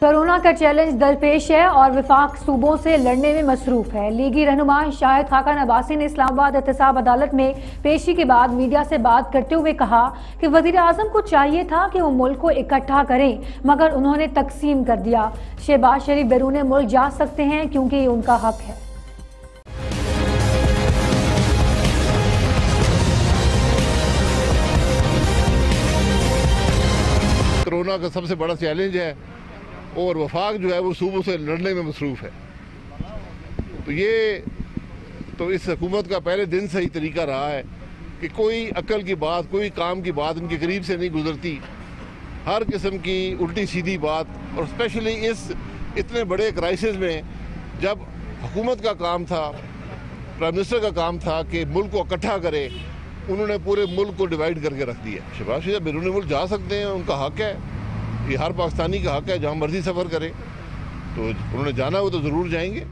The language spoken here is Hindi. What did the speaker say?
कोरोना का चैलेंज दरपेश है और विफाक सूबों से लड़ने में मसरूफ है। लीगी रहनुमा शाहिद खाका नवासी ने इस्लामाबाद एहतसाब अदालत में पेशी के बाद मीडिया से बात करते हुए कहा कि वज़ीर आज़म को चाहिए था कि वो मुल्क को इकट्ठा करें, मगर उन्होंने तकसीम कर दिया। शहबाज शरीफ बैरून मुल्क जा सकते हैं क्योंकि ये उनका हक है। कोरोना का सबसे बड़ा चैलेंज है। और वफाक जो है वो सूबों से लड़ने में मसरूफ़ है। तो ये तो इस हुकूमत का पहले दिन से ही तरीका रहा है कि कोई अकल की बात, कोई काम की बात उनके करीब से नहीं गुजरती। हर किस्म की उल्टी सीधी बात, और स्पेशली इस इतने बड़े क्राइसिस में जब हुकूमत का काम था प्राइम मिनिस्टर का काम था कि मुल्क को इकट्ठा करे, उन्होंने पूरे मुल्क को डिवाइड करके रख दिया। शहबाज शरीफ बैरून मुल्क जा सकते हैं, उनका हक है। ये हर पाकिस्तानी का हक है, जहाँ मर्ज़ी सफ़र करे। तो उन्होंने जाना हो तो ज़रूर जाएँगे।